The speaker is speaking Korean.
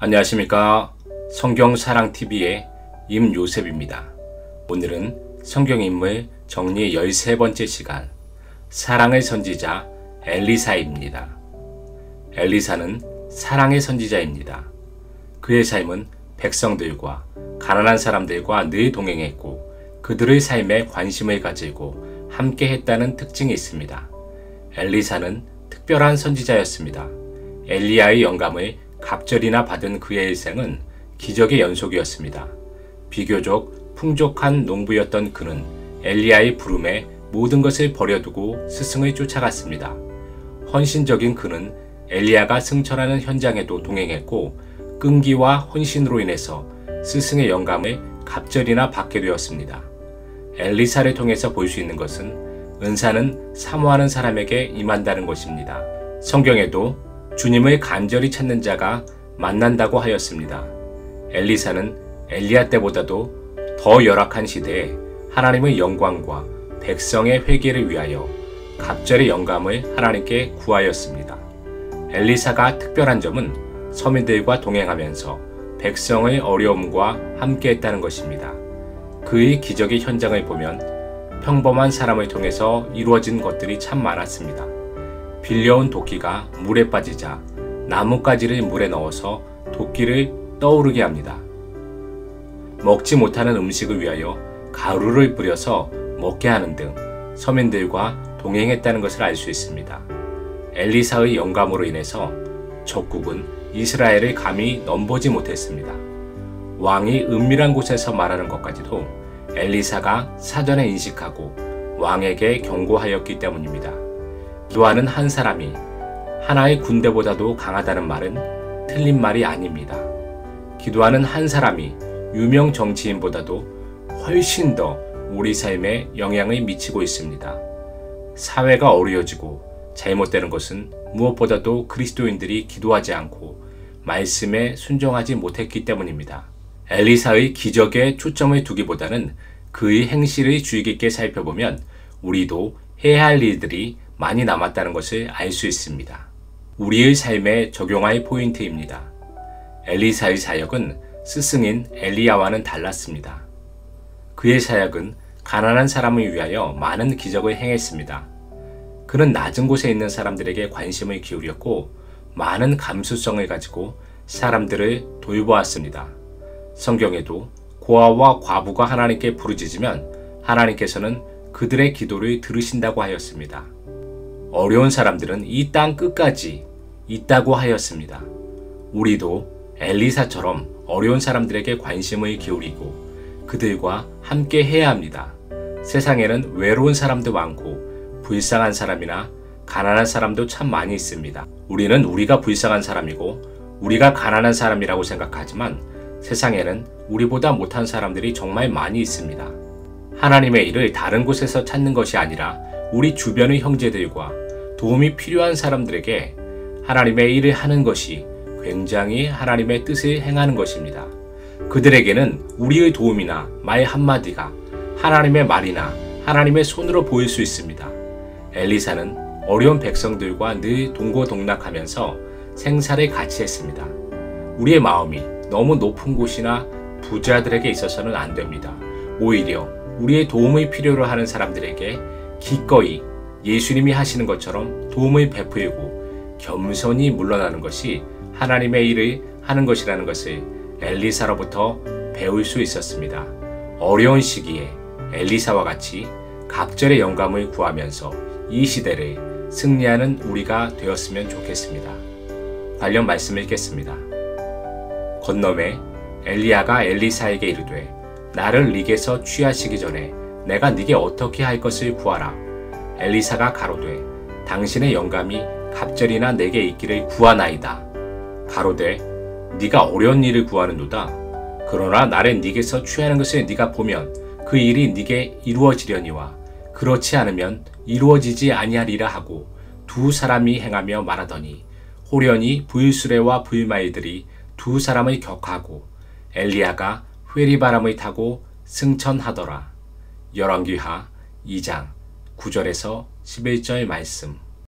안녕하십니까. 성경사랑TV의 임요셉입니다. 오늘은 성경인물 정리 13번째 시간, 사랑의 선지자 엘리사입니다. 엘리사는 사랑의 선지자입니다. 그의 삶은 백성들과 가난한 사람들과 늘 동행했고 그들의 삶에 관심을 가지고 함께 했다는 특징이 있습니다. 엘리사는 특별한 선지자였습니다. 엘리야의 영감을 갑절이나 받은 그의 일생은 기적의 연속이었습니다. 비교적 풍족한 농부였던 그는 엘리야의 부름에 모든 것을 버려두고 스승을 쫓아갔습니다. 헌신적인 그는 엘리야가 승천하는 현장에도 동행했고 끈기와 헌신으로 인해서 스승의 영감을 갑절이나 받게 되었습니다. 엘리사를 통해서 볼 수 있는 것은 은사는 사모하는 사람에게 임한다는 것입니다. 성경에도 주님을 간절히 찾는 자가 만난다고 하였습니다. 엘리사는 엘리야 때보다도 더 열악한 시대에 하나님의 영광과 백성의 회개를 위하여 갑절의 영감을 하나님께 구하였습니다. 엘리사가 특별한 점은 서민들과 동행하면서 백성의 어려움과 함께했다는 것입니다. 그의 기적의 현장을 보면 평범한 사람을 통해서 이루어진 것들이 참 많았습니다. 빌려온 도끼가 물에 빠지자 나뭇가지를 물에 넣어서 도끼를 떠오르게 합니다. 먹지 못하는 음식을 위하여 가루를 뿌려서 먹게 하는 등 서민들과 동행했다는 것을 알 수 있습니다. 엘리사의 영감으로 인해서 적국은 이스라엘을 감히 넘보지 못했습니다. 왕이 은밀한 곳에서 말하는 것까지도 엘리사가 사전에 인식하고 왕에게 경고하였기 때문입니다. 기도하는 한 사람이 하나의 군대보다도 강하다는 말은 틀린 말이 아닙니다. 기도하는 한 사람이 유명 정치인보다도 훨씬 더 우리 삶에 영향을 미치고 있습니다. 사회가 어려워지고 잘못되는 것은 무엇보다도 그리스도인들이 기도하지 않고 말씀에 순종하지 못했기 때문입니다. 엘리사의 기적에 초점을 두기보다는 그의 행실을 주의 깊게 살펴보면 우리도 해야 할 일들이 많이 남았다는 것을 알 수 있습니다. 우리의 삶에 적용할 포인트입니다. 엘리사의 사역은 스승인 엘리야와는 달랐습니다. 그의 사역은 가난한 사람을 위하여 많은 기적을 행했습니다. 그는 낮은 곳에 있는 사람들에게 관심을 기울였고 많은 감수성을 가지고 사람들을 돌보았습니다. 성경에도 고아와 과부가 하나님께 부르짖으면 하나님께서는 그들의 기도를 들으신다고 하였습니다. 어려운 사람들은 이 땅 끝까지 있다고 하였습니다. 우리도 엘리사처럼 어려운 사람들에게 관심을 기울이고 그들과 함께 해야 합니다. 세상에는 외로운 사람도 많고 불쌍한 사람이나 가난한 사람도 참 많이 있습니다. 우리는 우리가 불쌍한 사람이고 우리가 가난한 사람이라고 생각하지만 세상에는 우리보다 못한 사람들이 정말 많이 있습니다. 하나님의 일을 다른 곳에서 찾는 것이 아니라 우리 주변의 형제들과 도움이 필요한 사람들에게 하나님의 일을 하는 것이 굉장히 하나님의 뜻을 행하는 것입니다. 그들에게는 우리의 도움이나 말 한마디가 하나님의 말이나 하나님의 손으로 보일 수 있습니다. 엘리사는 어려운 백성들과 늘 동고동락하면서 생사를 같이 했습니다. 우리의 마음이 너무 높은 곳이나 부자들에게 있어서는 안 됩니다. 오히려 우리의 도움을 필요로 하는 사람들에게 기꺼이 예수님이 하시는 것처럼 도움을 베풀고 겸손히 물러나는 것이 하나님의 일을 하는 것이라는 것을 엘리사로부터 배울 수 있었습니다. 어려운 시기에 엘리사와 같이 갑절의 영감을 구하면서 이 시대를 승리하는 우리가 되었으면 좋겠습니다. 관련 말씀을 읽겠습니다. 건너에 엘리야가 엘리사에게 이르되 나를 닉에서 취하시기 전에 내가 네게 어떻게 할 것을 구하라. 엘리사가 가로되 당신의 영감이 갑절이나 내게 있기를 구하나이다. 가로되 네가 어려운 일을 구하는도다. 그러나 나를 네게서 취하는 것을 네가 보면 그 일이 네게 이루어지려니와 그렇지 않으면 이루어지지 아니하리라 하고 두 사람이 행하며 말하더니 호련히 부일수레와 부일마이들이 두 사람을 격하고 엘리야가 회리바람을 타고 승천하더라. 열왕기하 2장 9절에서 11절 말씀